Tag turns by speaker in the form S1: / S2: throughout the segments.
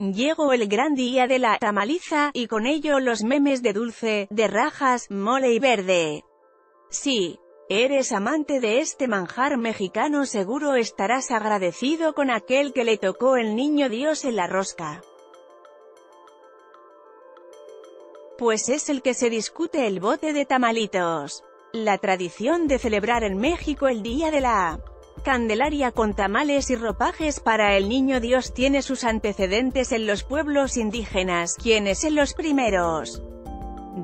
S1: Llegó el gran día de la tamaliza, y con ello los memes de dulce, de rajas, mole y verde. Sí, eres amante de este manjar mexicano seguro estarás agradecido con aquel que le tocó el niño Dios en la rosca. Pues es el que se discute el bote de tamalitos. La tradición de celebrar en México el Día de la Candelaria con tamales y ropajes para el niño Dios tiene sus antecedentes en los pueblos indígenas, quienes en los primeros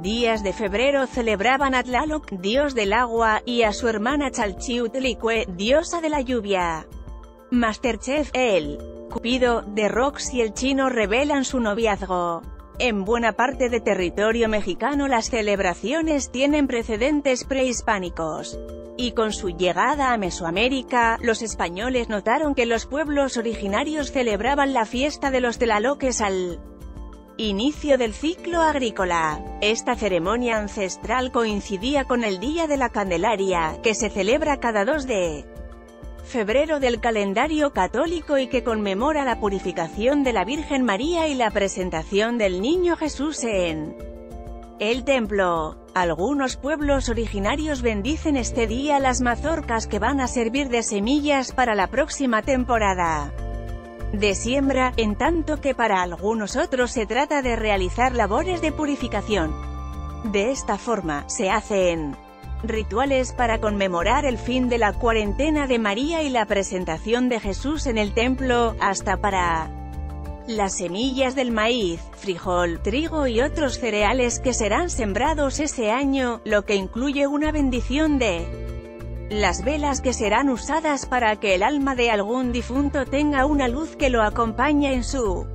S1: días de febrero celebraban a Tlaloc, dios del agua, y a su hermana Chalchiutlicue, diosa de la lluvia. Masterchef, el Cupido, de Rox y el chino revelan su noviazgo. En buena parte de territorio mexicano las celebraciones tienen precedentes prehispánicos. Y con su llegada a Mesoamérica, los españoles notaron que los pueblos originarios celebraban la fiesta de los telaloques al inicio del ciclo agrícola. Esta ceremonia ancestral coincidía con el Día de la Candelaria, que se celebra cada 2 de febrero del calendario católico y que conmemora la purificación de la Virgen María y la presentación del Niño Jesús en el templo. Algunos pueblos originarios bendicen este día las mazorcas que van a servir de semillas para la próxima temporada de siembra, en tanto que para algunos otros se trata de realizar labores de purificación. De esta forma, se hacen rituales para conmemorar el fin de la cuarentena de María y la presentación de Jesús en el templo, hasta para las semillas del maíz, frijol, trigo y otros cereales que serán sembrados ese año, lo que incluye una bendición de las velas que serán usadas para que el alma de algún difunto tenga una luz que lo acompañe en su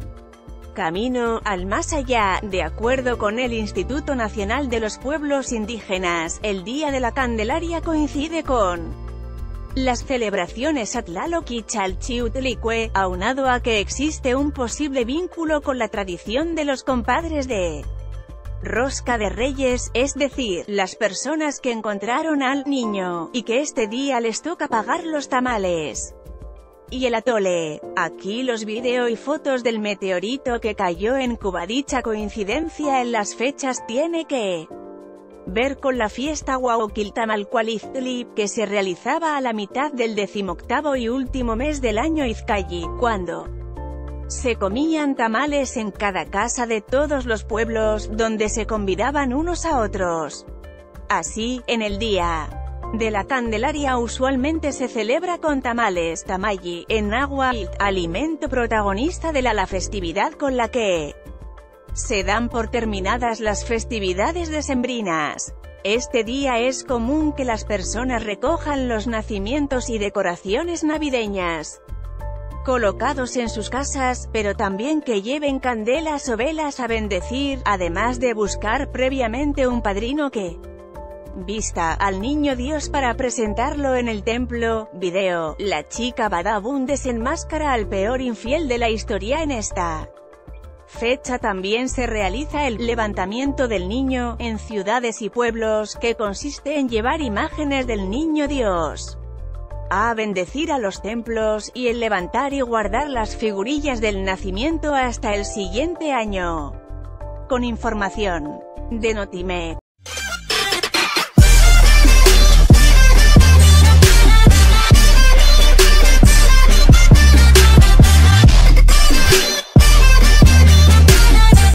S1: camino al más allá, de acuerdo con el Instituto Nacional de los Pueblos Indígenas, el Día de la Candelaria coincide con las celebraciones Atlaloc y Chalchiutlicue, aunado a que existe un posible vínculo con la tradición de los compadres de Rosca de Reyes, es decir, las personas que encontraron al niño, y que este día les toca pagar los tamales y el atole. Aquí los vídeos y fotos del meteorito que cayó en Cuba. Dicha coincidencia en las fechas tiene que ver con la fiesta Huauquiltamalcualiztli, que se realizaba a la mitad del decimoctavo y último mes del año Izcalli, cuando se comían tamales en cada casa de todos los pueblos, donde se convidaban unos a otros. Así, en el día de la Candelaria usualmente se celebra con tamales, tamayi, en agua, alimento protagonista de la, la festividad con la que se dan por terminadas las festividades decembrinas. Este día es común que las personas recojan los nacimientos y decoraciones navideñas colocados en sus casas, pero también que lleven candelas o velas a bendecir, además de buscar previamente un padrino que vista al niño Dios para presentarlo en el templo. Video, la chica Badabun desenmascara al peor infiel de la historia en esta fecha también se realiza el levantamiento del niño en ciudades y pueblos, que consiste en llevar imágenes del niño Dios a bendecir a los templos, y en levantar y guardar las figurillas del nacimiento hasta el siguiente año. Con información de Notime.